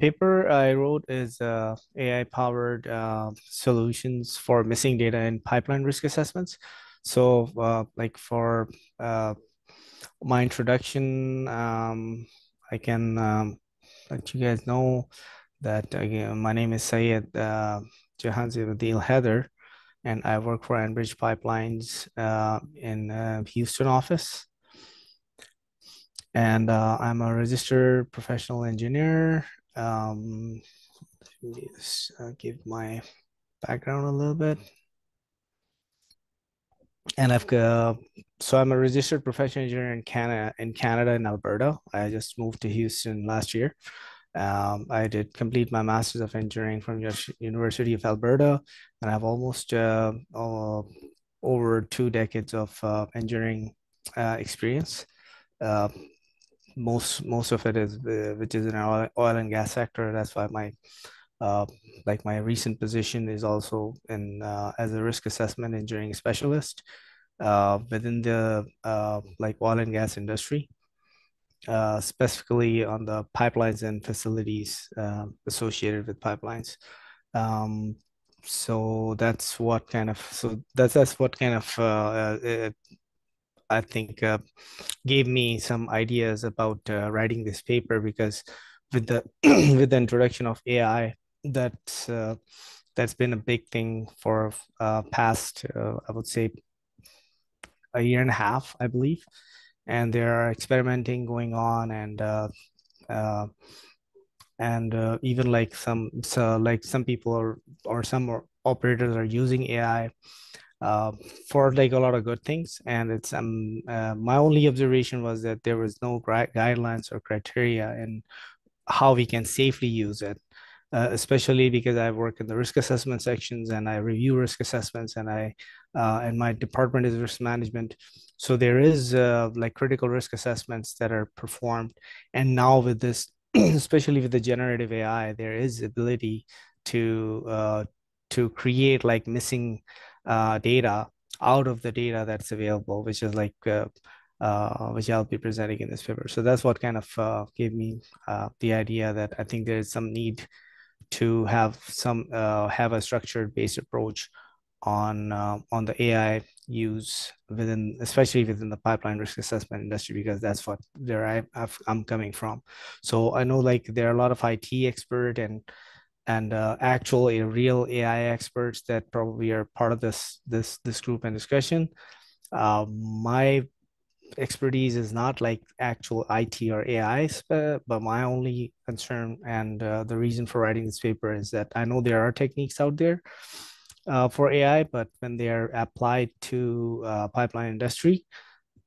paper I wrote is uh, AI-powered uh, solutions for missing data in pipeline risk assessments. So, uh, like for uh, my introduction, um, I can um, let you guys know that again, my name is Syed uh, Jehanzeb Haider, and I work for Enbridge Pipelines uh, in uh, Houston office. And uh, I'm a registered professional engineer. Um, just uh, give my background a little bit. And I've uh, so I'm a registered professional engineer in Canada, in Canada, in Alberta. I just moved to Houston last year. Um, I did complete my Master's of Engineering from University of Alberta, and I have almost uh, uh, over two decades of uh, engineering uh, experience. Uh, most most of it is uh, which is in oil, oil and gas sector. That's why my like my recent position is also in as a risk assessment engineering specialist within the like oil and gas industry uh, specifically on the pipelines and facilities uh, associated with pipelines. Um, so that's what kind of so that's that's what kind of uh, uh I think uh, gave me some ideas about uh, writing this paper because with the with the introduction of AI, that's that's been a big thing for past I would say a year and a half, I believe. And there are experimenting going on and uh, uh, and uh, even like some so like some people are, or some operators are using AI uh, for like a lot of good things. And it's um uh, my only observation was that there was no guidelines or criteria in how we can safely use it. Uh, especially because I work in the risk assessment sections and I review risk assessments and I uh, and my department is risk management. So there is uh, like critical risk assessments that are performed. And now with this, especially with the generative AI, there is ability to uh, to create like missing uh, data out of the data that's available, which is like uh, uh, which I'll be presenting in this paper. So that's what kind of uh, gave me uh, the idea that I think there is some need to have some uh, have a structured based approach on on the AI use within, especially within the pipeline risk assessment industry, because that's what where I I'm coming from. So I know like there are a lot of IT expert and and uh, actual a real AI experts that probably are part of this this this group and discussion. Uh, my expertise is not like actual IT or AI, but my only concern and uh, the reason for writing this paper is that I know there are techniques out there uh, for AI, but when they are applied to uh, pipeline industry,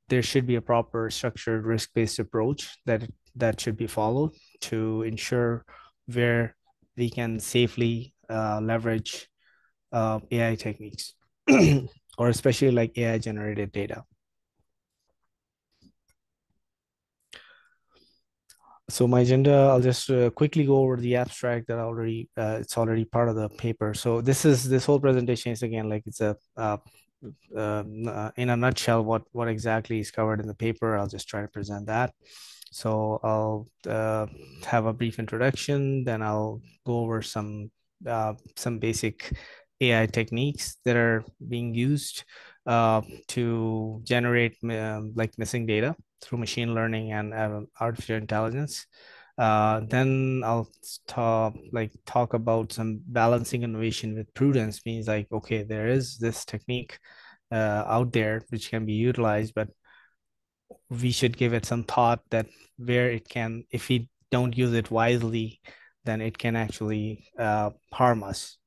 there should be a proper structured risk-based approach that that should be followed to ensure where we can safely uh, leverage uh, AI techniques, or especially like AI generated data. so my agenda i'll just uh, quickly go over the abstract that already uh, it's already part of the paper. So this is this whole presentation is again like it's a uh, uh, in a nutshell what what exactly is covered in the paper. I'll just try to present that so i'll uh, have a brief introduction then i'll go over some uh, some basic ai techniques that are being used to generate like missing data through machine learning and uh, artificial intelligence. Uh, then I'll talk like talk about some balancing innovation with prudence. Means like okay, there is this technique uh, out there which can be utilized, but we should give it some thought that where it can, if we don't use it wisely, then it can actually uh, harm us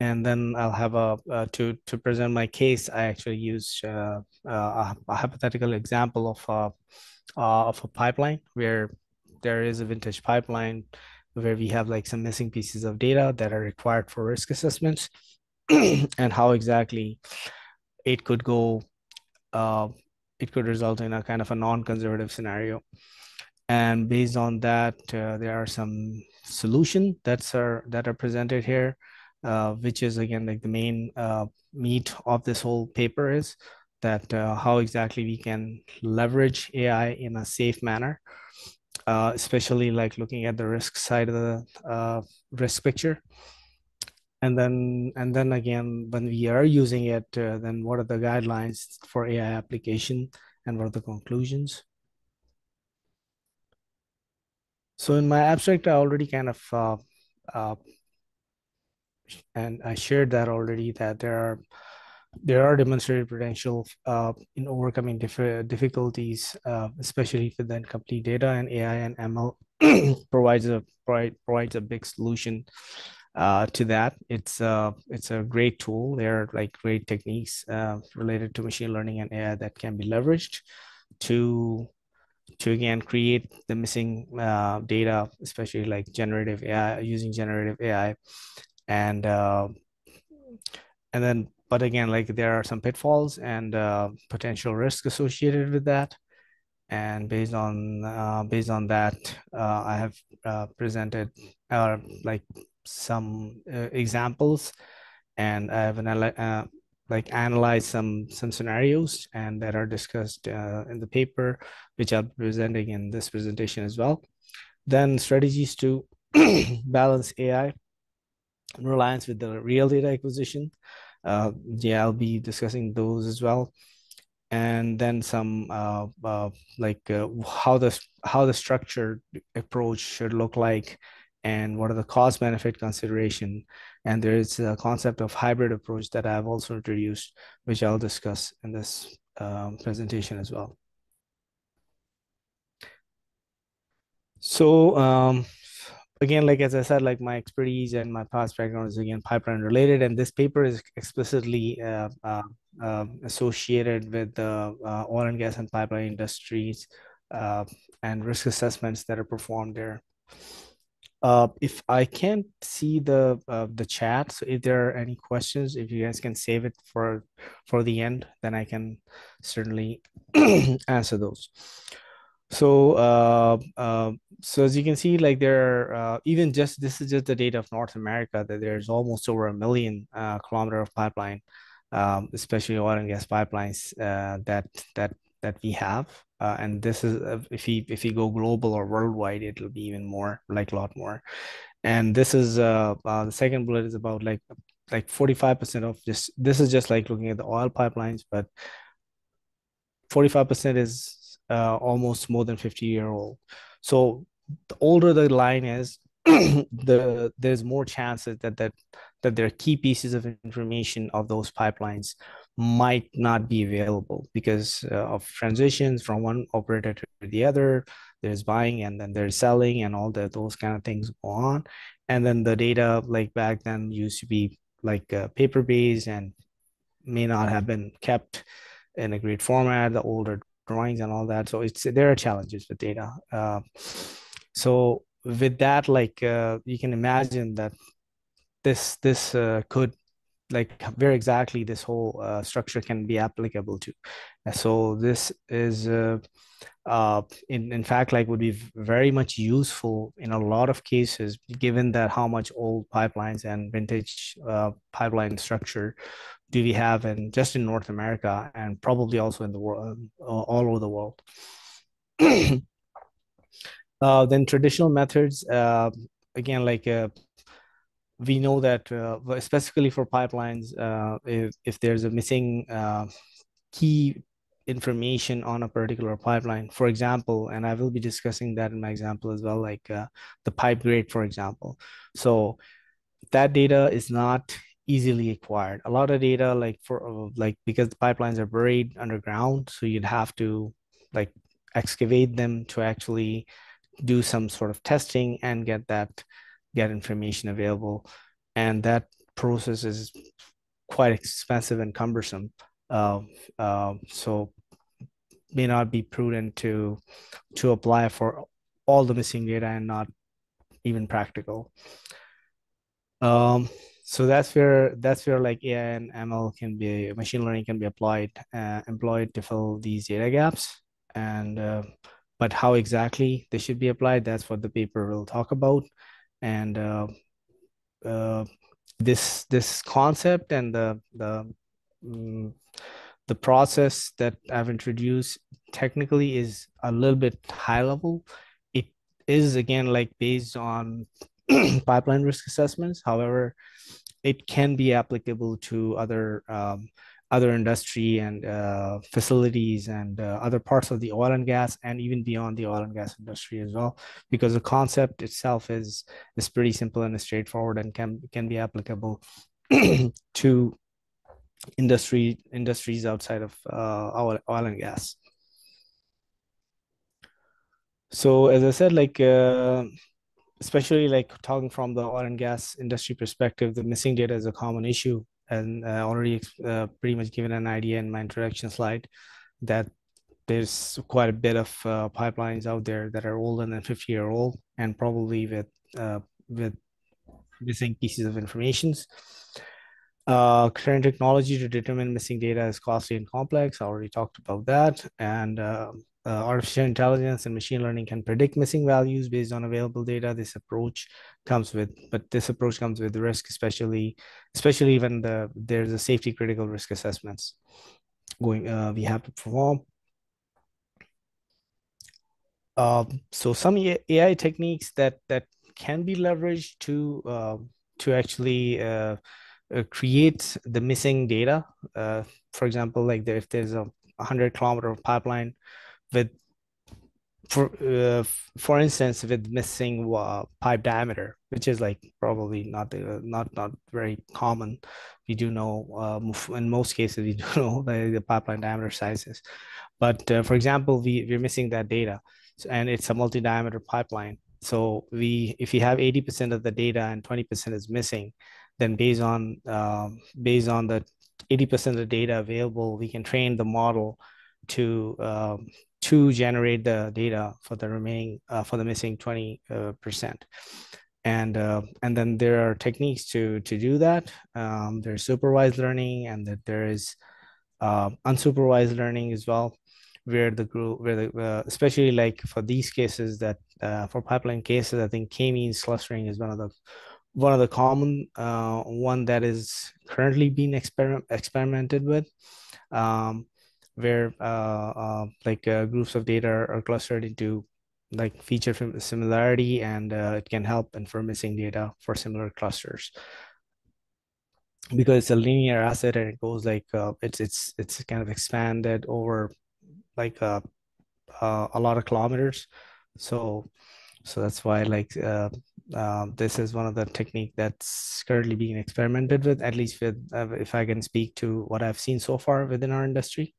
and then I'll have a uh, to to present my case. I actually use uh, uh, a, hypothetical example of a uh, of a pipeline where there is a vintage pipeline where we have like some missing pieces of data that are required for risk assessments, and how exactly it could go. It could result in a kind of a non-conservative scenario, and based on that, uh, there are some solution that's are that are presented here uh, which is again like the main uh, meat of this whole paper is that uh, how exactly we can leverage AI in a safe manner uh, especially like looking at the risk side of the uh, risk picture. And then, and then again, when we are using it, uh, then what are the guidelines for AI application and what are the conclusions? So in my abstract, I already kind of uh, uh, and I shared that already that there are there are demonstrated potential uh, in overcoming diff- difficulties, uh, especially with then complete data and AI and ML provides a provide, provides a big solution uh, to that. It's uh, it's a great tool. There are like great techniques uh, related to machine learning and AI that can be leveraged to to again create the missing uh, data, especially like generative AI using generative AI, and uh, and then but again, like there are some pitfalls and uh, potential risk associated with that. And based on uh, based on that, uh, I have uh, presented like some uh, examples, and I have an, like analyzed some some scenarios and that are discussed in the paper, which I'll be presenting in this presentation as well. Then strategies to balance AI reliance with the real data acquisition uh, yeah, I'll be discussing those as well. And then some uh, uh, like uh, how the how the structured approach should look like, and what are the cost benefit consideration. And there is a concept of hybrid approach that I've also introduced, which I'll discuss in this um, presentation as well. So um, again, like as I said, like my expertise and my past background is again pipeline related, and this paper is explicitly uh, uh, uh, associated with the uh, oil and gas and pipeline industries uh, and risk assessments that are performed there. Uh, if I can't see the the chat, so if there are any questions, if you guys can save it for for the end, then I can certainly answer those. So, uh, uh, so as you can see, like there are uh, even just this is just the data of North America that there's almost over a million uh, kilometer of pipeline, um, especially oil and gas pipelines uh, that that that we have. Uh, and this is uh, if you if you go global or worldwide, it'll be even more, like a lot more. And this is uh, uh the second bullet is about like like 45% of just this is just like looking at the oil pipelines, but 45% is uh, almost more than 50 year old. So the older the line is, the there's more chances that that that there are key pieces of information of those pipelines might not be available because uh, of transitions from one operator to the other. There's buying and then there's selling and all the those kind of things go on. And then the data like back then used to be like uh, paper based and may not have been kept in a great format. The older drawings and all that. So it's there are challenges with data. Uh, so with that, like uh, you can imagine that this this uh, could like where exactly this whole uh, structure can be applicable to. So this is uh, uh, in in fact like would be very much useful in a lot of cases, given that how much old pipelines and vintage uh, pipeline structure do we have in just in North America and probably also in the world, uh, all over the world. uh, then traditional methods, again, like we know that uh, specifically for pipelines, uh, if, if there's a missing key information on a particular pipeline, for example, and I will be discussing that in my example as well, like the pipe grade, for example. So that data is not easily acquired. A lot of data, like for like because the pipelines are buried underground, so you'd have to like excavate them to actually do some sort of testing and get that get information available, and that process is quite expensive and cumbersome. Uh, uh, so may not be prudent to to apply for all the missing data and not even practical. Um, so that's where that's where like AI and ML can be machine learning can be applied uh, employed to fill these data gaps and uh, but how exactly they should be applied that's what the paper will talk about and uh, uh this this concept and the the um, the process that I've introduced technically is a little bit high level it is again like based on pipeline risk assessments. However, it can be applicable to other um, other industry and uh, facilities and uh, other parts of the oil and gas and even beyond the oil and gas industry as well because the concept itself is is pretty simple and straightforward and can can be applicable to industry industries outside of uh, oil, and gas. So as i said like uh, especially like talking from the oil and gas industry perspective the missing data is a common issue and uh, already uh, pretty much given an idea in my introduction slide that there's quite a bit of uh, pipelines out there that are older than 50 year old and probably with uh, with missing pieces of information. Uh, current technology to determine missing data is costly and complex. I already talked about that. And um, uh, artificial intelligence and machine learning can predict missing values based on available data. This approach comes with, but this approach comes with risk, especially, especially when the there's a safety critical risk assessments going. Uh, we have to perform. Uh, so some AI techniques that that can be leveraged to uh, to actually uh, uh, create the missing data. For example, like the, if there's a 100 kilometer pipeline with for uh, for instance with missing uh, pipe diameter which is like probably not uh, not not very common. We do know um, in most cases we do know the, the pipeline diameter sizes. But uh, for example we we're missing that data and it's a multi-diameter pipeline. So we if you have 80% of the data and 20% is missing then based on um, based on the 80% of the data available we can train the model to um, to generate the data for the remaining uh, for the missing 20 uh, percent. And uh, and then there are techniques to to do that. Um, there's supervised learning and that there is uh, unsupervised learning as well where the group where the uh, especially like for these cases that uh, for pipeline cases i think k-means clustering is one of the one of the common one that is currently being experiment experimented with. Um, where uh, uh, like uh, groups of data are clustered into like feature similarity and it can help infer missing data for similar clusters. Because it's a linear asset and it goes like uh, it's it's it's kind of expanded over like uh, uh, a lot of kilometers. So so that's why like this is one of the technique that's currently being experimented with at least with if i can speak to what i've seen so far within our industry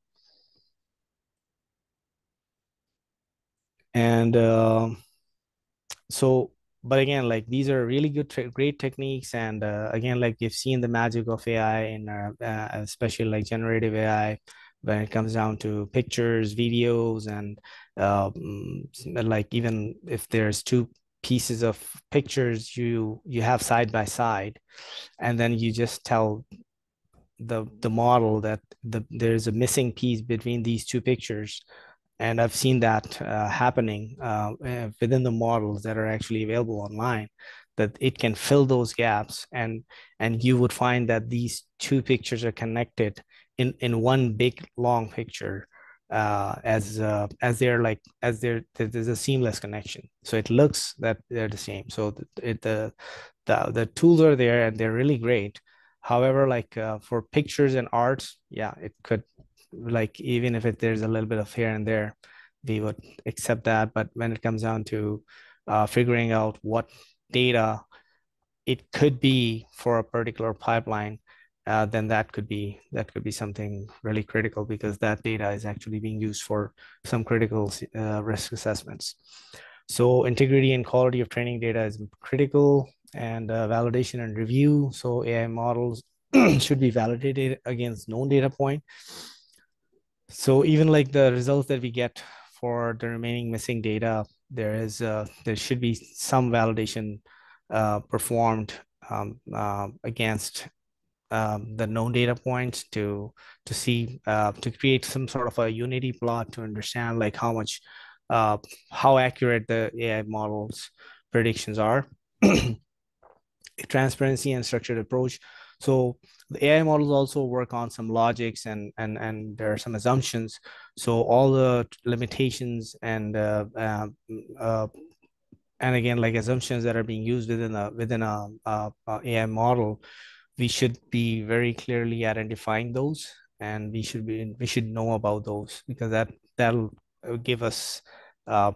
and uh, so but again like these are really good great techniques. And uh, again like you've seen the magic of ai in uh, uh, especially like generative ai when it comes down to pictures videos and um, like even if there's two pieces of pictures you you have side by side. And then you just tell the the model that the there's a missing piece between these two pictures and I've seen that uh, happening uh, eh, within the models that are actually available online. That it can fill those gaps, and and you would find that these two pictures are connected in in one big long picture, uh, as uh, as they're like as they're there's a seamless connection. So it looks that they're the same. So it the the the tools are there and they're really great. However, like uh, for pictures and art, yeah, it could like even if it, there's a little bit of here and there we would accept that. But when it comes down to uh, figuring out what data it could be for a particular pipeline uh, then that could be that could be something really critical because that data is actually being used for some critical uh, risk assessments. So integrity and quality of training data is critical and uh, validation and review. So ai models should be validated against known data point so even like the results that we get for the remaining missing data, there is uh, there should be some validation uh, performed um, uh, against um, the known data points to to see uh, to create some sort of a unity plot to understand like how much uh, how accurate the AI models predictions are. Transparency and structured approach. So the AI models also work on some logics and and and there are some assumptions. So all the limitations and uh, uh, uh, and again, like assumptions that are being used within a within a, a, a AI model, we should be very clearly identifying those, and we should be we should know about those because that that'll give us uh,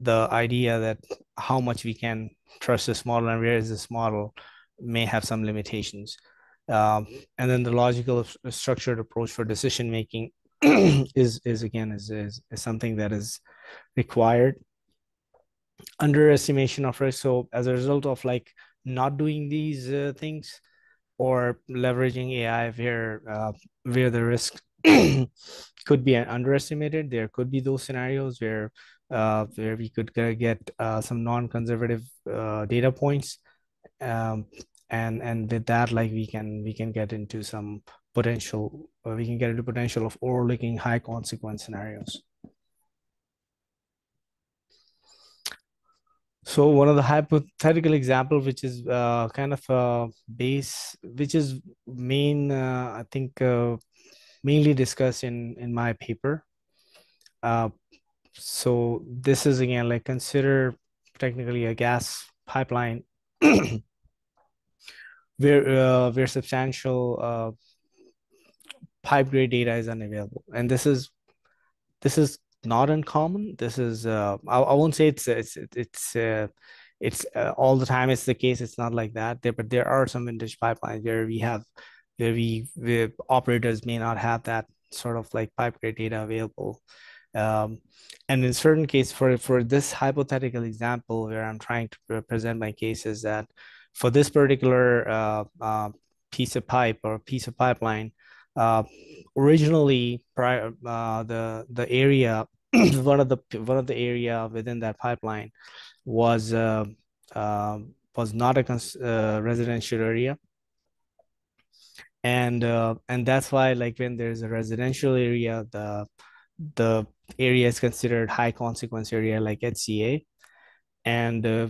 the idea that how much we can trust this model and where is this model may have some limitations. Um, and then the logical structured approach for decision making is is again is, is is something that is required. Underestimation of risk. So as a result of like not doing these uh, things or leveraging AI where uh, where the risk could be underestimated, there could be those scenarios where uh, where we could get uh, some non-conservative uh, data points um, and and with that like we can we can get into some potential we can get into potential of overlooking high consequence scenarios. So one of the hypothetical example which is uh, kind of a base which is main uh, i think uh, mainly discussed in in my paper. Uh, so this is again like consider technically a gas pipeline where uh, where substantial uh, pipe grade data is unavailable. And this is this is not uncommon. This is uh, I, I won't say it's it's it's it's uh, all the time it's the case. It's not like that. There but there are some vintage pipelines where we have where we operators may not have that sort of like pipe grade data available um, and in certain cases, for, for this hypothetical example where I'm trying to present my case is that for this particular uh, uh, piece of pipe or piece of pipeline, uh, originally prior, uh, the the area one of the one of the area within that pipeline was uh, uh, was not a residential area. And and that's why like when there's a residential area the the area is considered high consequence area like HCA, and uh,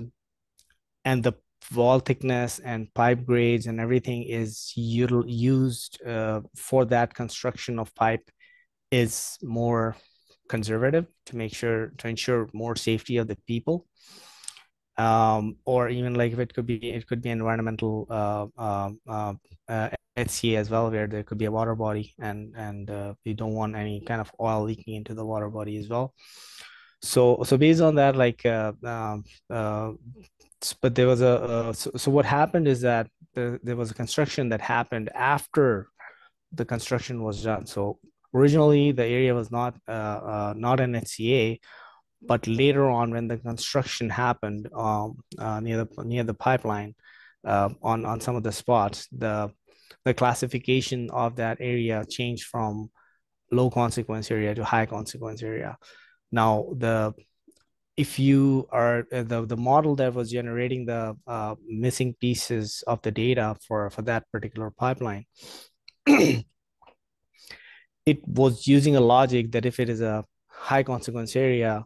and the wall thickness and pipe grades and everything is used uh, for that construction of pipe is more conservative to make sure to ensure more safety of the people um, or even like if it could be it could be environmental uh, um, uh, uh, HCA as well, where there could be a water body and and uh, we don't want any kind of oil leaking into the water body as well. So so based on that, like, uh, um, uh, but there was a so, so what happened is that the, there was a construction that happened after the construction was done. So originally the area was not uh, not an HCA, but later on when the construction happened um, uh, near the near the pipeline uh, on on some of the spots, the the classification of that area changed from low consequence area to high consequence area. Now, the if you are uh, the the model that was generating the uh, missing pieces of the data for for that particular pipeline, it was using a logic that if it is a high consequence area,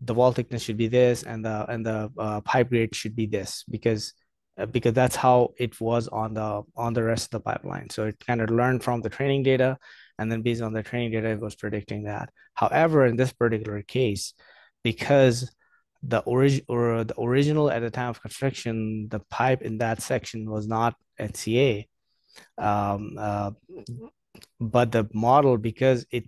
the wall thickness should be this and the and the uh, pipe grade should be this because uh, because that's how it was on the on the rest of the pipeline. So it kind of learned from the training data, and then based on the training data, it was predicting that. However, in this particular case, because the origin or the original at the time of construction, the pipe in that section was not HCA, um, uh, but the model because it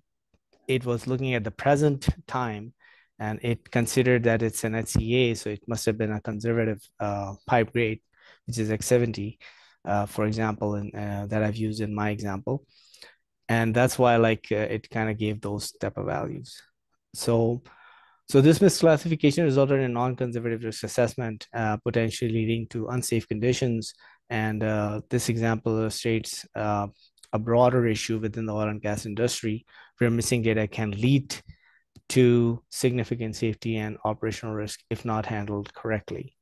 it was looking at the present time and it considered that it's an HCA, so it must have been a conservative uh, pipe grade which is X70, uh, for example, and uh, that I've used in my example. And that's why like uh, it kind of gave those type of values. So, so this misclassification resulted in non-conservative risk assessment, uh, potentially leading to unsafe conditions. And uh, this example illustrates a broader issue within the oil and gas industry where missing data can lead to significant safety and operational risk if not handled correctly.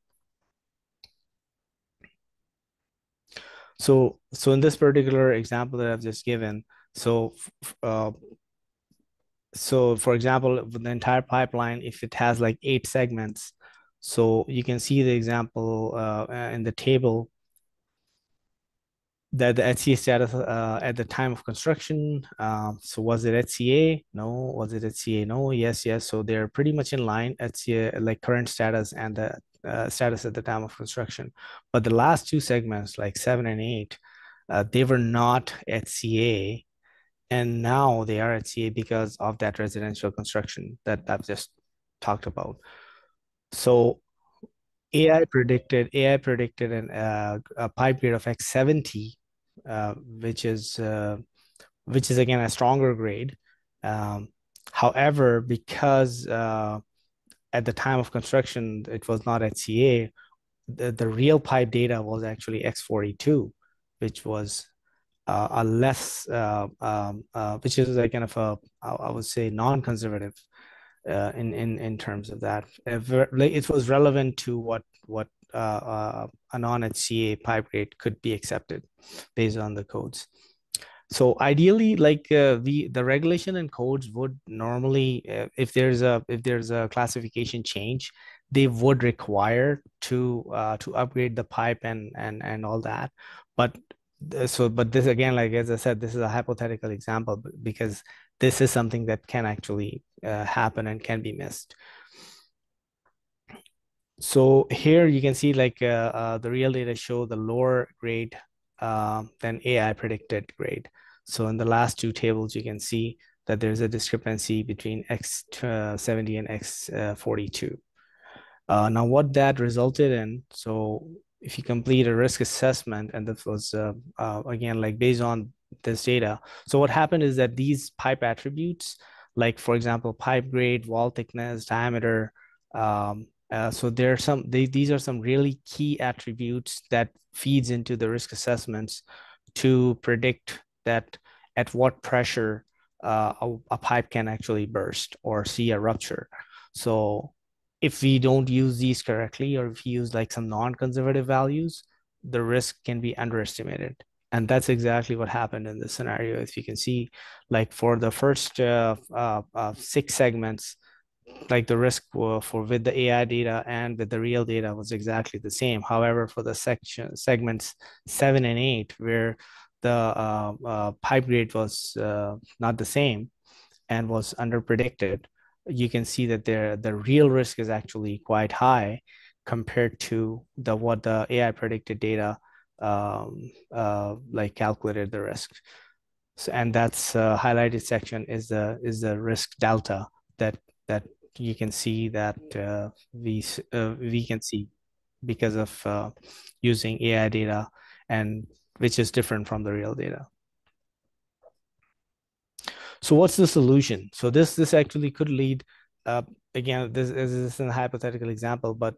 So, so in this particular example that I've just given, so, uh, so for example, the entire pipeline, if it has like eight segments, so you can see the example uh, in the table. The, the HCA status uh, at the time of construction. Um, so was it HCA? No. Was it HCA? No. Yes, yes. So they're pretty much in line, HCA, like current status and the uh, status at the time of construction. But the last two segments, like seven and eight, uh, they were not HCA. And now they are HCA because of that residential construction that I've just talked about. So AI predicted AI predicted an uh, a pipe grade of X70, uh, which is uh, which is again a stronger grade. Um, however, because uh, at the time of construction it was not HCA, the, the real pipe data was actually X42, which was uh, a less, uh, um, which is like kind of a I would say non-conservative uh, in in in terms of that. It was relevant to what what uh, uh, a non-HCA pipe grade could be accepted based on the codes. So ideally, like uh, the the regulation and codes would normally, uh, if there's a if there's a classification change, they would require to uh, to upgrade the pipe and and and all that. But so but this again, like as I said, this is a hypothetical example because this is something that can actually uh, happen and can be missed. So here you can see like uh, uh, the real data show the lower grade uh, than AI predicted grade. So in the last two tables, you can see that there's a discrepancy between X70 and X42. Uh, now what that resulted in, so if you complete a risk assessment, and this was, uh, uh, again, like based on this data. So what happened is that these pipe attributes, like for example, pipe grade, wall thickness, diameter, um, uh, so there are some, they, these are some really key attributes that feeds into the risk assessments to predict that at what pressure uh, a, a pipe can actually burst or see a rupture. So if we don't use these correctly, or if we use like some non-conservative values, the risk can be underestimated and that's exactly what happened in this scenario if you can see like for the first uh, uh, uh, six segments like the risk for with the ai data and with the real data was exactly the same however for the section segments seven and eight where the uh, uh, pipe grade was uh, not the same and was under predicted you can see that there the real risk is actually quite high compared to the what the ai predicted data um, uh, like calculated the risk. So, and that's uh, highlighted section is the is the risk delta that that you can see that uh, we uh, we can see because of uh, using AI data and which is different from the real data. So what's the solution? So this this actually could lead uh, again this, this is a hypothetical example, but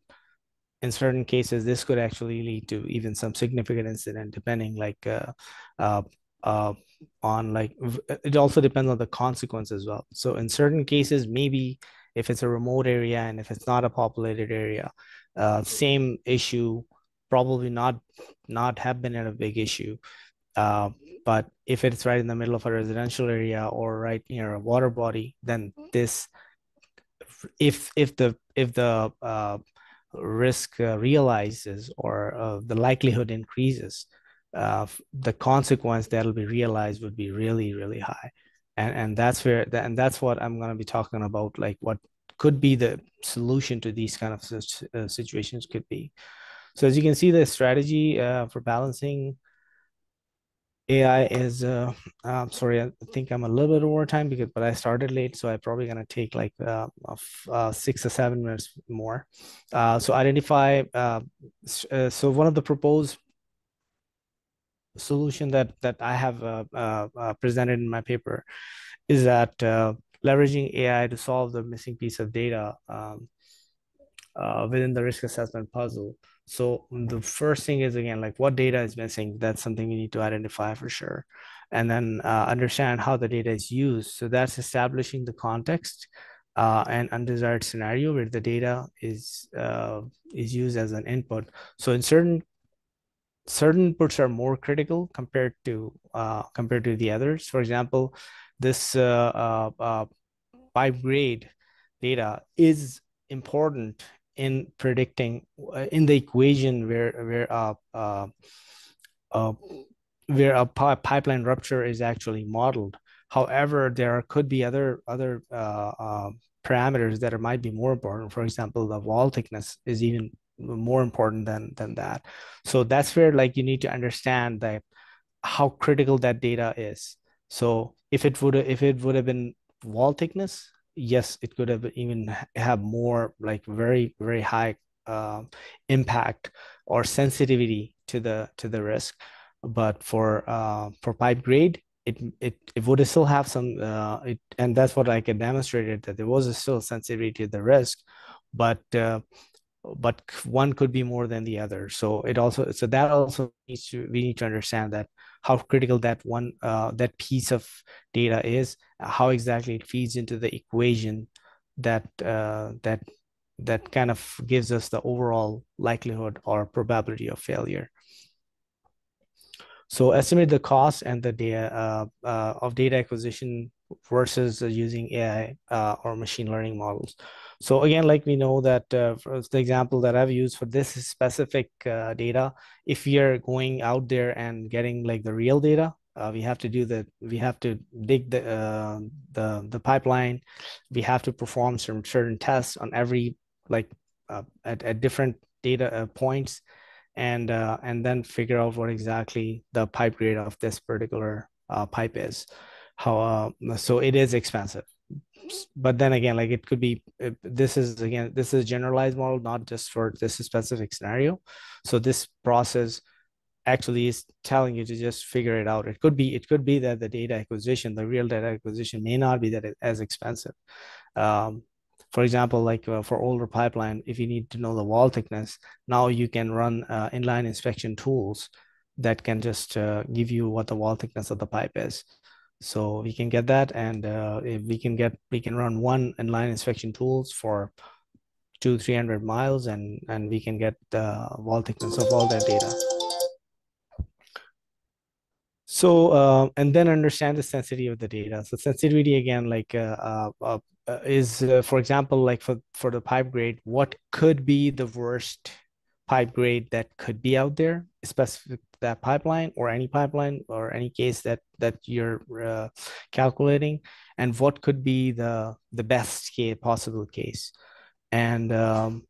in certain cases, this could actually lead to even some significant incident, depending like uh, uh, uh, on like it also depends on the consequence as well. So in certain cases, maybe if it's a remote area and if it's not a populated area, uh, same issue probably not not have been a big issue. Uh, but if it's right in the middle of a residential area or right near a water body, then this if if the if the uh, risk uh, realizes or uh, the likelihood increases, uh, the consequence that'll be realized would be really, really high. And, and that's where, and that's what I'm going to be talking about, like what could be the solution to these kind of uh, situations could be. So as you can see, the strategy uh, for balancing AI is uh, uh, sorry, I think I'm a little bit over time because but I started late, so I'm probably gonna take like uh, uh six or seven minutes more. Uh, so identify. Uh, so one of the proposed solution that that I have uh, uh, uh, presented in my paper is that uh, leveraging AI to solve the missing piece of data um, uh, within the risk assessment puzzle. So the first thing is again, like what data is missing? That's something you need to identify for sure. And then understand how the data is used. So that's establishing the context uh, and undesired scenario where the data is uh, is used as an input. So in certain certain inputs are more critical compared to uh, compared to the others. For example, this uh, uh, uh, pipe grade data is important in predicting uh, in the equation where where uh, uh, uh, where a pipeline rupture is actually modeled. However, there could be other other uh, uh, parameters that are, might be more important. For example, the wall thickness is even more important than than that. So that's where like you need to understand that how critical that data is. So if it would if it would have been wall thickness, yes, it could have even have more like very very high uh, impact or sensitivity to the to the risk. But for uh, for pipe grade, it it it would still have some uh, it, and that's what I can demonstrated that there was still sensitivity to the risk, but uh, but one could be more than the other. So it also so that also needs to we need to understand that how critical that one uh, that piece of data is, how exactly it feeds into the equation that uh, that that kind of gives us the overall likelihood or probability of failure. So estimate the cost and the data uh, uh, of data acquisition versus using AI uh, or machine learning models. So again, like we know that uh, the example that I've used for this specific uh, data, if we are going out there and getting like the real data, uh, we have to do the we have to dig the uh, the the pipeline. We have to perform some certain tests on every like uh, at, at different data points, and and then figure out what exactly the pipe grade of this particular pipe is. How so it is expensive. But then again like it could be this is again this is generalized model not just for this specific scenario. So this process actually is telling you to just figure it out. It could be it could be that the data acquisition the real data acquisition may not be that as expensive. Um, for example like uh, for older pipeline if you need to know the wall thickness now you can run uh, inline inspection tools that can just uh, give you what the wall thickness of the pipe is so we can get that, and uh, if we can get, we can run one inline inspection tools for two, 300 miles, and, and we can get the wall thickness of all that data. So, uh, and then understand the sensitivity of the data. So sensitivity again, like uh, uh, uh, uh is, for example, like for, for the pipe grade, what could be the worst pipe grade that could be out there, specific that pipeline or any pipeline or any case that that you're uh, calculating, and what could be the the best case possible case, and um,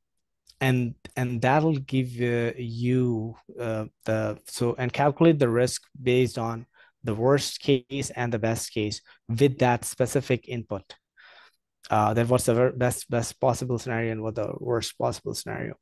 and and that'll give uh, you uh, the so and calculate the risk based on the worst case and the best case with that specific input. Uh, then what's the best best possible scenario and what the worst possible scenario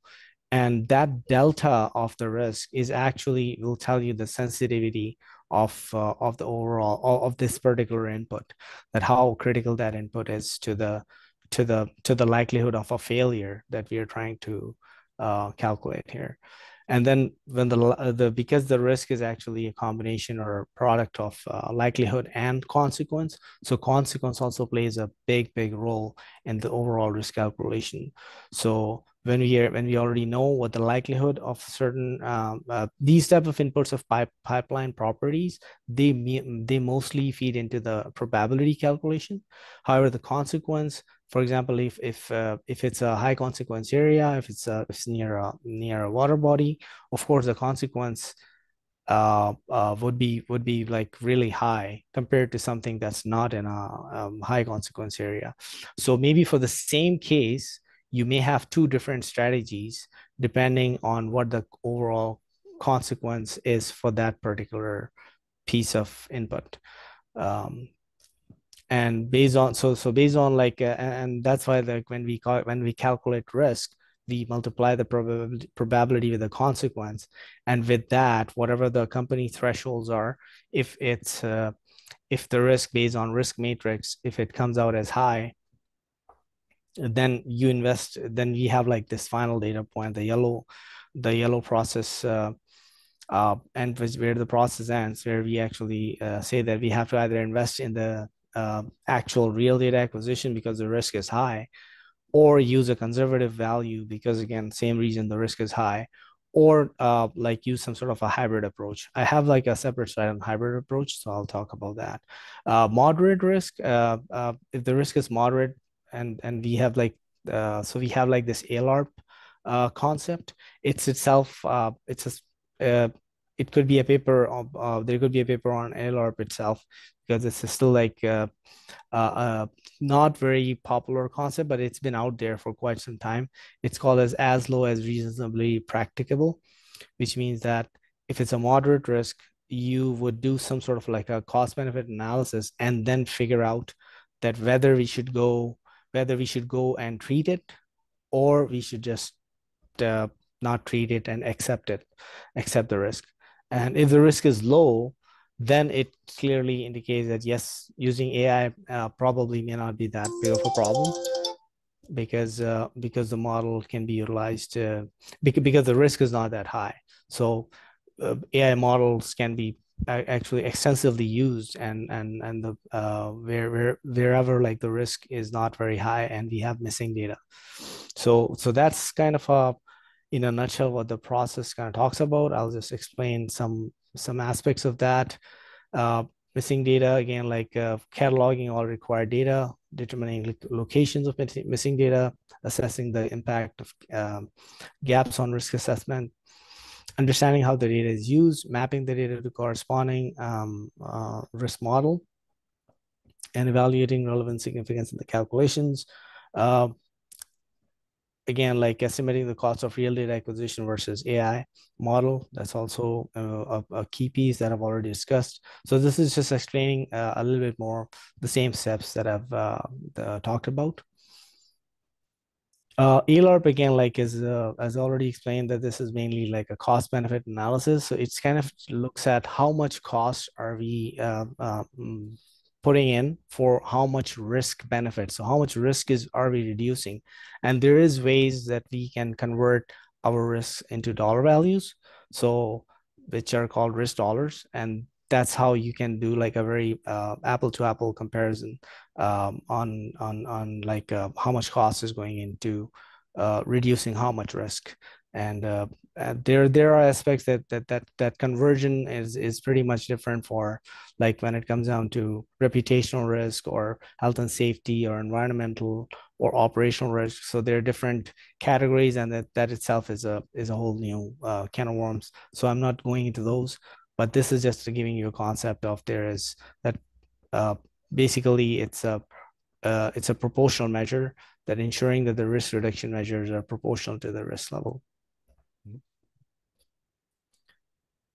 and that delta of the risk is actually will tell you the sensitivity of uh, of the overall of this particular input that how critical that input is to the to the to the likelihood of a failure that we are trying to uh, calculate here. And then when the uh, the because the risk is actually a combination or a product of uh, likelihood and consequence so consequence also plays a big big role in the overall risk calculation. So when we are when we already know what the likelihood of certain um, uh, these type of inputs of pipe, pipeline properties they they mostly feed into the probability calculation. However the consequence for example if if uh, if it's a high consequence area if it's a, if it's near a near a water body of course the consequence uh, uh, would be would be like really high compared to something that's not in a um, high consequence area. So maybe for the same case you may have two different strategies depending on what the overall consequence is for that particular piece of input. Um, and based on so so based on like uh, and that's why like when we call when we calculate risk we multiply the probability probability with the consequence. And with that whatever the company thresholds are if it's uh, if the risk based on risk matrix if it comes out as high then you invest then we have like this final data point the yellow the yellow process uh, uh, and where the process ends where we actually uh, say that we have to either invest in the uh, actual real data acquisition because the risk is high or use a conservative value because again same reason the risk is high or uh, like use some sort of a hybrid approach. I have like a separate slide on hybrid approach, so I'll talk about that. Uh, moderate risk, if the risk is moderate, and and we have like uh, so we have like this ALARP uh, concept. It's itself uh, it's a uh, it could be a paper of uh, there could be a paper on ALARP itself because it's still like uh, uh, uh, not very popular concept, but it's been out there for quite some time. It's called as as low as reasonably practicable, which means that if it's a moderate risk, you would do some sort of like a cost benefit analysis and then figure out that whether we should go whether we should go and treat it or we should just uh, not treat it and accept it accept the risk. And if the risk is low then it clearly indicates that yes using ai uh, probably may not be that big of a problem because uh, because the model can be utilized uh, because, because the risk is not that high. So uh, AI models can be actually extensively used and and and the uh, where, where wherever like the risk is not very high and we have missing data. So so that's kind of a in a nutshell what the process kind of talks about. I'll just explain some some aspects of that. Uh, missing data again like uh, cataloging all required data determining locations of missing data assessing the impact of um, gaps on risk assessment understanding how the data is used, mapping the data to corresponding um, uh, risk model, and evaluating relevant significance in the calculations. Uh, again, like estimating the cost of real data acquisition versus AI model. That's also a, a key piece that I've already discussed. So this is just explaining uh, a little bit more the same steps that I've uh, talked about. Uh, ALARP again, like is uh, as already explained, that this is mainly like a cost benefit analysis. So it's kind of looks at how much cost are we uh, uh, putting in for how much risk benefit. So how much risk is are we reducing? And there is ways that we can convert our risks into dollar values. So which are called risk dollars, and that's how you can do like a very uh, apple to apple comparison um, on on on like uh, how much cost is going into uh, reducing how much risk. And, uh, and there there are aspects that that that that conversion is is pretty much different for like when it comes down to reputational risk or health and safety or environmental or operational risk. So there are different categories and that that itself is a is a whole new uh, can of worms. So i'm not going into those but this is just giving you a concept of there is that uh, basically it's a uh, it's a proportional measure that ensuring that the risk reduction measures are proportional to the risk level.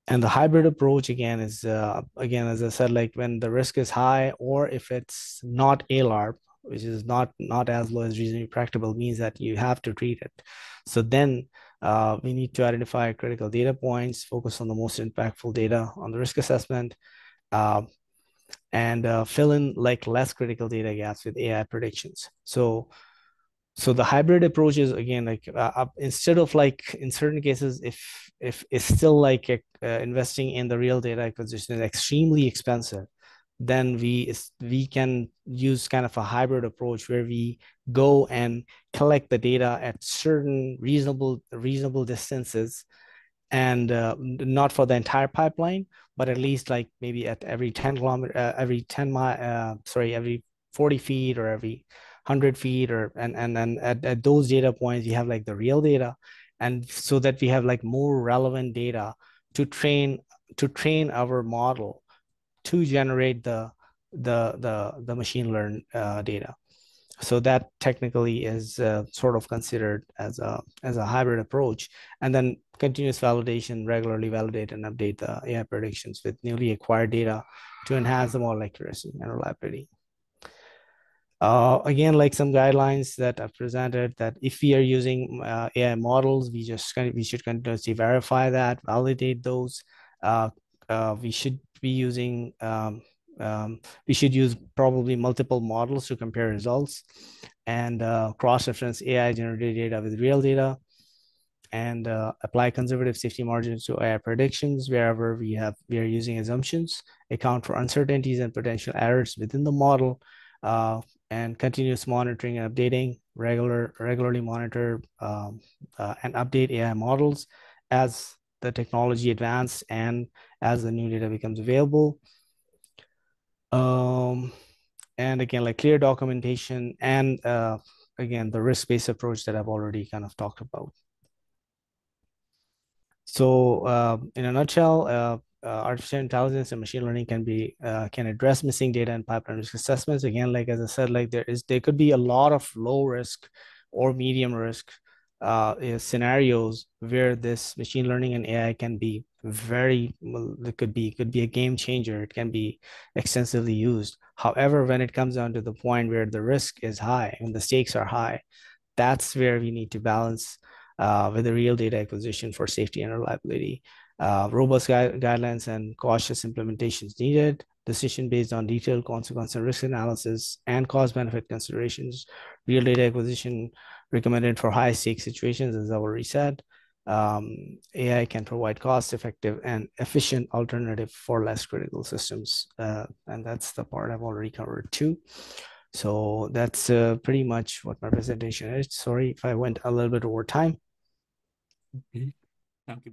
And the hybrid approach again is uh, again as I said, like when the risk is high, or if it's not ALARP, which is not not as low as reasonably practicable, means that you have to treat it. So then uh, we need to identify critical data points, focus on the most impactful data on the risk assessment, uh, and uh, fill in like less critical data gaps with AI predictions. So, so the hybrid approach is again like uh, instead of like in certain cases, if if it's still like uh, investing in the real data acquisition is extremely expensive, then we we can use kind of a hybrid approach where we go and collect the data at certain reasonable reasonable distances and uh, not for the entire pipeline but at least like maybe at every 10 kilometer uh, every 10 mile uh, sorry every 40 feet or every 100 feet or and and then at, at those data points you have like the real data. And so that we have like more relevant data to train to train our model to generate the the the the machine learn uh, data. So that technically is uh, sort of considered as a as a hybrid approach, and then continuous validation, regularly validate and update the AI predictions with newly acquired data to enhance the model accuracy and reliability. Uh, again, like some guidelines that I've presented, that if we are using uh, AI models, we just we should continuously verify that, validate those. Uh, uh we should be using um, um, we should use probably multiple models to compare results and uh, cross-reference AI generated data with real data and uh, apply conservative safety margins to AI predictions wherever we have we are using assumptions, account for uncertainties and potential errors within the model, uh, and continuous monitoring and updating, regular regularly monitor um, uh, and update AI models as the technology advance and as the new data becomes available. Um, and again, like clear documentation and uh, again, the risk-based approach that I've already kind of talked about. So, uh, in a nutshell, uh, uh, artificial intelligence and machine learning can be uh, can address missing data and pipeline risk assessments. Again, like as I said, like there is there could be a lot of low risk or medium risk uh, scenarios where this machine learning and AI can be very it could be could be a game changer. It can be extensively used. However, when it comes down to the point where the risk is high and the stakes are high, that's where we need to balance uh, with the real data acquisition for safety and reliability. Uh, robust gui guidelines and cautious implementations needed. Decision based on detailed consequence and risk analysis and cost benefit considerations. Real data acquisition recommended for high stake situations, as I already said. Um, AI can provide cost effective and efficient alternative for less critical systems. Uh, and that's the part I've already covered too. So that's uh, pretty much what my presentation is. Sorry if I went a little bit over time. Okay. Thank you.